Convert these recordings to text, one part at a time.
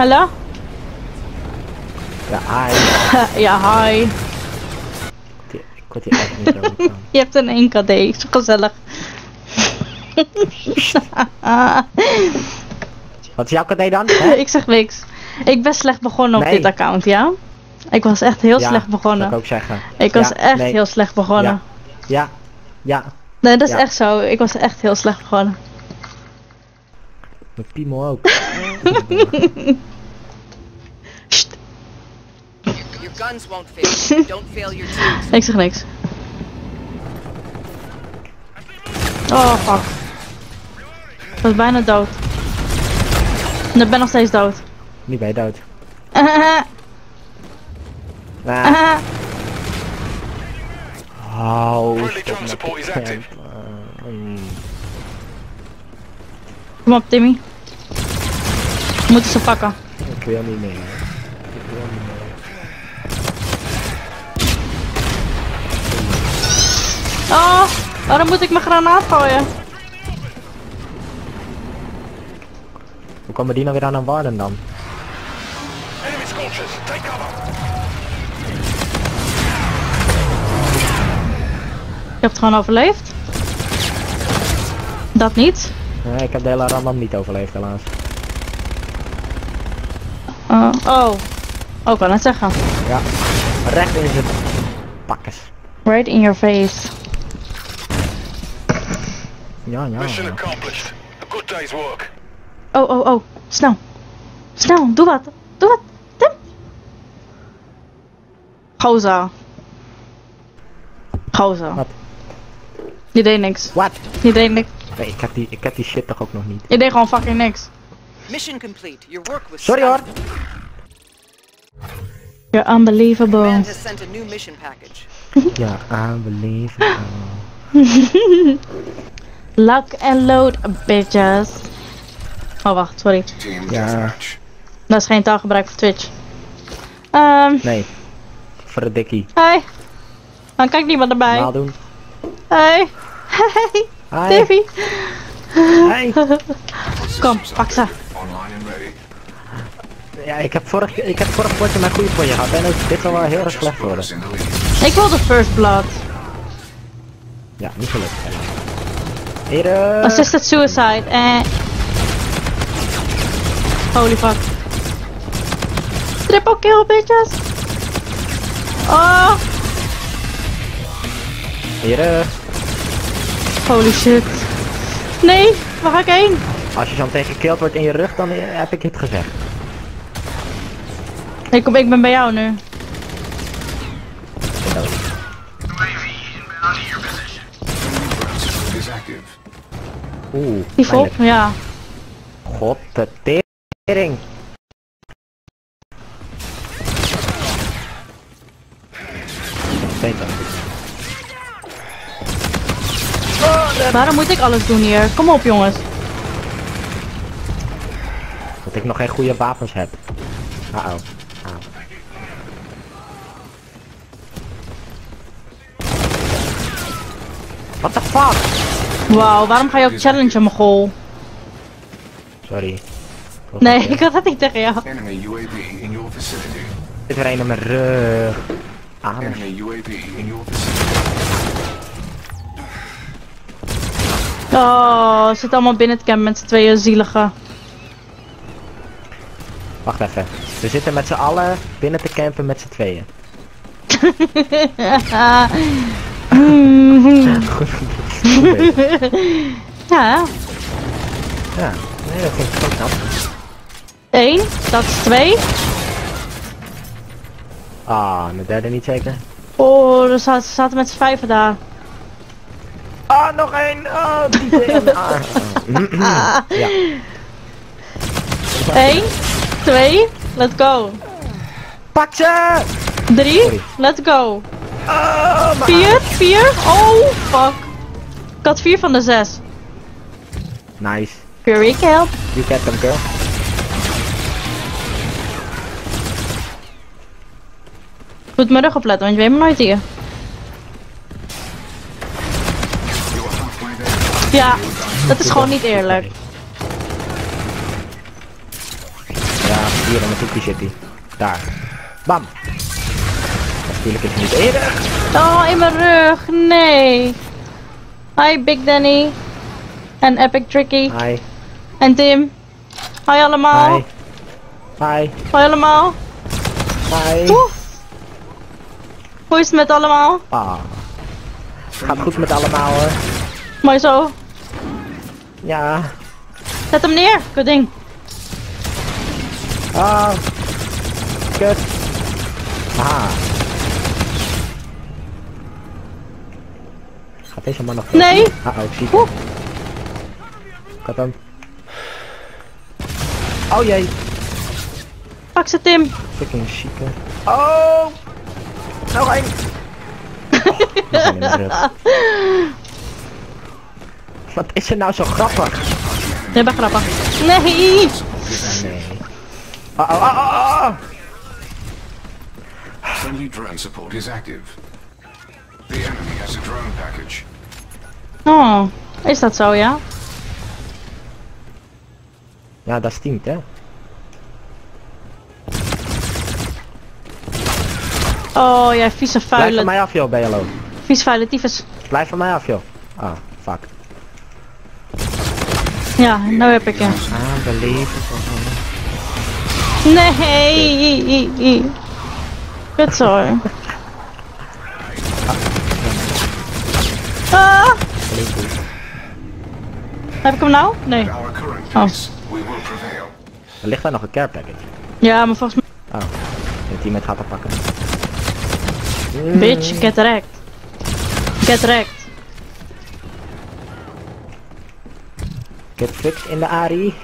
Hallo? Ja, hi. ja, hi. Ik word hier echt niet zo. Je hebt een 1 KD, is gezellig. Wat is jouw KD dan? Hè? ik zeg niks. Ik ben slecht begonnen op dit account, ja? Ik was echt heel Ja, slecht begonnen. ik ook zeggen. Ik was Ja, echt nee. heel slecht begonnen. Ja. Ja. Nee, dat is Ja. echt zo. Ik was echt heel slecht begonnen. Mijn piemel ook. Your guns won't fail. Don't fail your teams. ik zeg niks. Oh, fuck. Ik was bijna dood. En ik ben nog steeds dood. Nu ben je dood. Ah. Ah, Oh, stop met. Kom op, Timmy. We moeten ze pakken. Ik wil niet meer. Ik wil niet meer. Oh, waarom moet ik mijn granaat gooien? Hoe komen die nou weer aan een warden dan? Take cover. Je hebt het gewoon overleefd. Dat niet. Nee, ik heb de hele random niet overleefd helaas. Uh, oh. Oh, ik kan het zeggen. Ja. Recht in zijn pakkes. Right in your face. Ja, ja. Mission accomplished. A good day's work. Oh, oh, oh. Snel. Snel, doe wat. Doe wat. Tim. Goza. Goza. Wat? Je deed niks. Wat? Je deed niks. Nee, ik heb, die, ik heb die shit toch ook nog niet. Je deed gewoon fucking niks. Mission complete. Your work was Sorry hoor. You're unbelievable. Command has sent a new mission package. Ja, unbelievable. Lock and load, bitches. Oh, wacht, sorry. Ja. Dat is geen taalgebruik voor Twitch. Ehm, Nee. Voor de dikkie. hey. Dan kijkt niemand erbij. Normaal doen. Hey. Hey. Hi. Davy. Hi. Kom, pak ze. Ja, ik heb vorig, ik heb vorig potje mijn goede potje gehad. En ook- dit zal wel heel erg slecht worden. Ik wil de first blood. Ja, niet gelukt. Assisted suicide. Eh. Holy fuck. Triple kill, bitches. Oh, hier, holy shit. Nee, waar ga ik heen? als je zo meteen gekild wordt in je rug, dan eh, heb ik het gezegd. Ik, kom, ik ben bij jou nu. Ik ben dood. Is active. Oeh, Die. Ja. God, de tering. Waarom moet ik alles doen hier? Kom op, jongens. Dat ik nog geen goede wapens heb. Uh oh. What the fuck? Wauw, waarom ga je ook challengen, mogol? Sorry. Nee, ik had het niet tegen jou. Enemy UAV in your vicinity. Dit weer een in mijn rug. Enemy UAV in your vicinity. Oh, ze zitten allemaal binnen het camp met z'n tweeën zielige. Wacht even. We zitten met z'n allen binnen te campen met z'n tweeën. Ja, Ja, nee, dat vind ik knap. één, dat is twee. Ah, de derde niet zeker. Oh, er zaten, ze zaten met z'n vijven daar. Ah, nog één! Oh, die twee. Ah. ja. Eén, twee, let's go. Pak ze! Drie, Sorry. let's go. Oh. Vier, vier, oh fuck. Ik had vier van de zes. Nice. Fury kill. You get them, girl. Goed mijn rug opletten, want je weet maar nooit hier. Ja, dat is gewoon niet eerlijk. Ja, Hier in de hoekje zit hij. Daar. Bam. Natuurlijk is het niet eerder. Oh, in mijn rug. Nee. Hi, Big Danny. En Epic Tricky. Hi. En Tim. Hoi allemaal. Hi. Hi. Hoi allemaal. Hi. Oeh. Hoe is het met allemaal? Ah. Gaat goed met allemaal hoor. Mooi zo. Ja. Zet hem neer. Goed ding. Ah. Kut. Aha. Gaat deze man nog Nee. Ah oh, ik zie. Ik had hem. Oh jee. Pak ze Tim. Fucking chique. Oh! Nog één! Rug. Wat is er nou zo grappig? Nee, ben grappig. Nee. Ah, nee. Oh, oh, oh, oh, oh. Friendly drone support is active. The enemy has a drone package. Oh, is dat zo, ja? Ja, dat stinkt hè. Oh, jij vieze Blijf van vuile, mij af joh, BLO. vies vuile tyfus. Blijf van mij af joh. Ah, fuck. Ja, nou heb ik je. Ah, believe Nee. Kut zo. heb ik hem nou? Nee. Oh. Er ligt daar nog een care package. Ja, maar volgens mij... Oh. De teammate gaat er pakken. Bitch, get wrecked. Get wrecked. Get fixed in de Ari.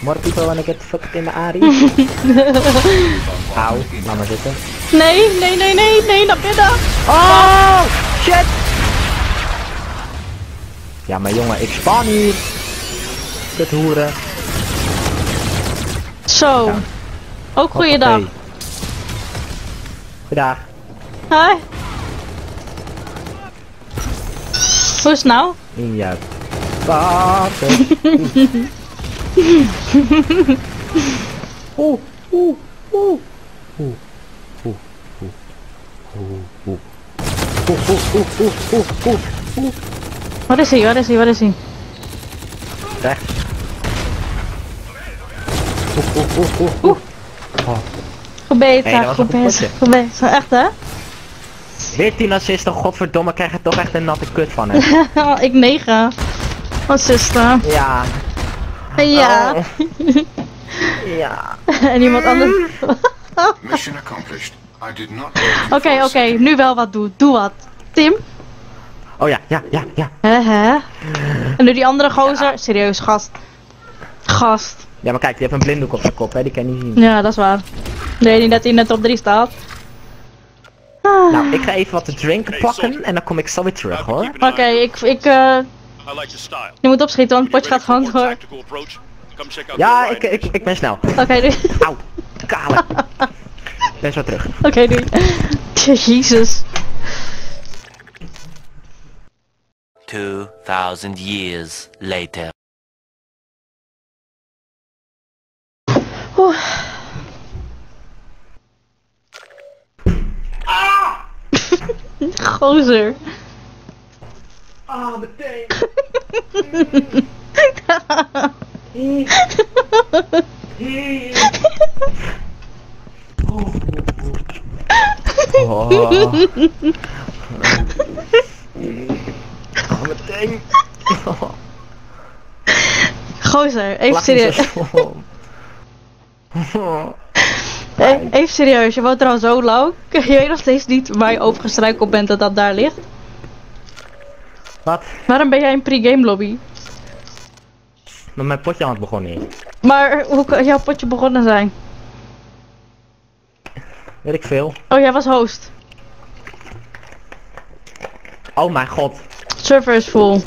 More people wanna get fucked in de Ari. Auw, laat maar zitten. Nee, nee, nee, nee, nee, naar binnen. Oh, shit! Ja, maar jongen, ik span hier. Kut hoeren. Zo. Ja. Ook goeiedag. Goeiedag. Hi. Hoe is het nou? In jou. Water. Oeh, oeh, oeh. Oeh, oeh, oeh, oeh, oeh. Oeh, oeh, oeh, oeh, oeh, Waar is hij? Waar is hij? Waar is hij? Rechts. Oeh, oeh, oeh, oeh, oeh. Oh. Goed bezig, Hey, dat was goed een goed bezig, goed bezig. Echt hè? Weer 10 assisten, godverdomme, krijg je toch echt een natte kut van hè. ik negen. Assisten. Ja. Ja. Oh. Ja. en iemand anders. Mission accomplished. I did not. Oké, oké, nu wel wat doen. Doe wat. Tim? Oh ja, ja, ja, ja. Hè hè? En nu die andere gozer. Serieus, gast. Gast. Ja, maar kijk, die heeft een blinddoek op zijn kop, hè, die kan je niet zien. Ja, dat is waar. Nee, niet dat hij in de top 3 staat. Ah. Nou, ik ga even wat te drinken pakken en dan kom ik zo weer terug hoor. Oké, ik, ik, eh, I like your style. je moet opschieten, want het potje gaat gewoon door. Ja, ik, ik, ik ben snel. Oké, doei. Auw, kale. Ik ben zo terug. Oké, doei. Jezus. 2000 years later. Oeh. Gozer. Ah, meteen. Oh. Oh, meteen. Gozer, even serieus. Even serieus, je woont er al zo lang. Je weet nog steeds niet waar je over gestruikeld bent dat dat daar ligt. Wat? Waarom ben jij in pre-game lobby? Met mijn potje aan het begonnen is. Maar hoe kan jouw potje begonnen zijn? Weet ik veel. Oh, jij was host. Oh mijn god. Server is full.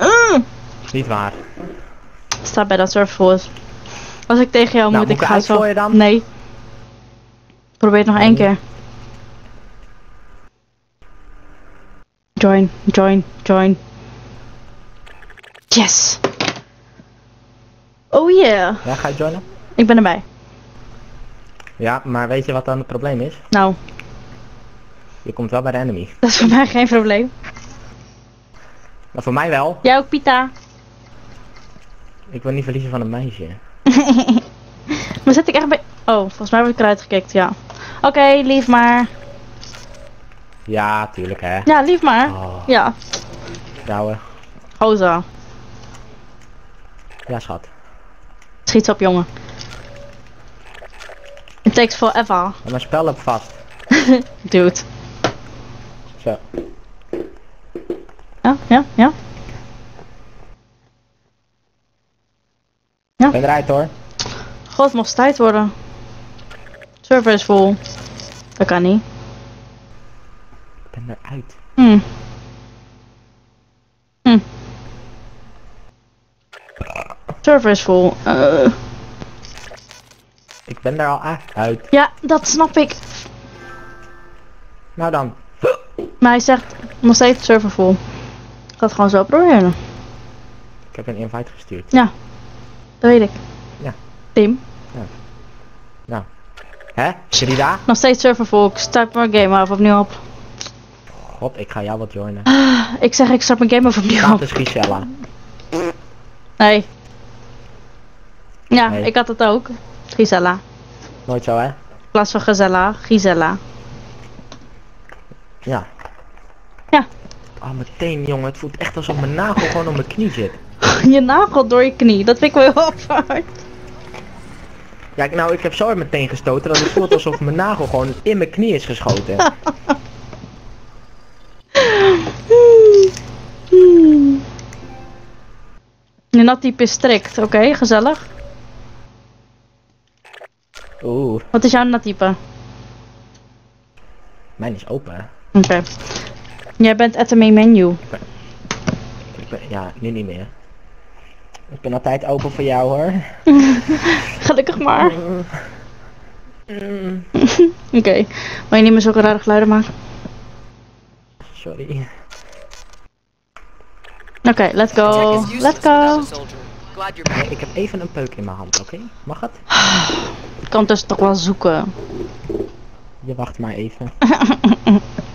Mm, Niet waar. staat bij dat server is. Als ik tegen jou Nou, moet, moet ik ik ga zo... uitgooien dan? Nee. Probeer het nog één keer. Join, join, join. Yes! Oh yeah. Ja, ga je joinen? Ik ben erbij. Ja, maar weet je wat dan het probleem is? Nou, Je komt wel bij de enemy. dat is voor mij geen probleem. Maar voor mij wel. Jij ook, Pita. Ik wil niet verliezen van een meisje. Maar zit ik echt bij... Oh, volgens mij word ik eruit gekikt, ja. Oké, lief maar. Ja, tuurlijk hè. Ja, lief maar. Oh, Ja, vrouwen. Hoza. Ja, schat. Schiet op, jongen. It takes forever. Maar mijn spel loopt vast. Dude. Zo. Ja, ja, ja. Ik ben eruit hoor. God, het moest tijd worden. Server is vol. Dat kan niet. Ik ben eruit. Hm. Hm. Server is vol. Eh, Ik ben er al uit. ja, dat snap ik. Nou dan. Maar hij zegt nog steeds server vol. Ik ga het gewoon zo proberen. Ik heb een invite gestuurd. Dat weet ik. Ja. Tim. Hè? Shrida? Nog steeds server vol. Ik start mijn game af opnieuw op. God, ik ga jou wat joinen. Ik zeg ik start mijn game af opnieuw Dat op. is Gisella. Nee. Ja, Nee. ik had het ook. Gisella. Nooit zo hè? In plaats van. Gisella. Ja. Ja. Oh, meteen jongen. Het voelt echt alsof mijn nagel gewoon op mijn knie zit. Je nagel door je knie. Dat vind ik wel heel apart. Ja, nou, ik heb zo hard meteen gestoten dat het voelt alsof mijn nagel gewoon in mijn knie is geschoten. Je nattype is strikt. Oké, gezellig. Oeh, Wat is jouw nattype? mijn is open. Oké. Jij bent at the main menu. Ik ben, ja, nu niet meer. Ik ben altijd open voor jou hoor. Gelukkig maar. Oké. Wil je niet meer zulke rare geluiden maken? Sorry. Oké, let's go. Let's go. Ik heb even een peuk in mijn hand, oké? Mag het? Ik kan dus toch wel zoeken. Je wacht maar even.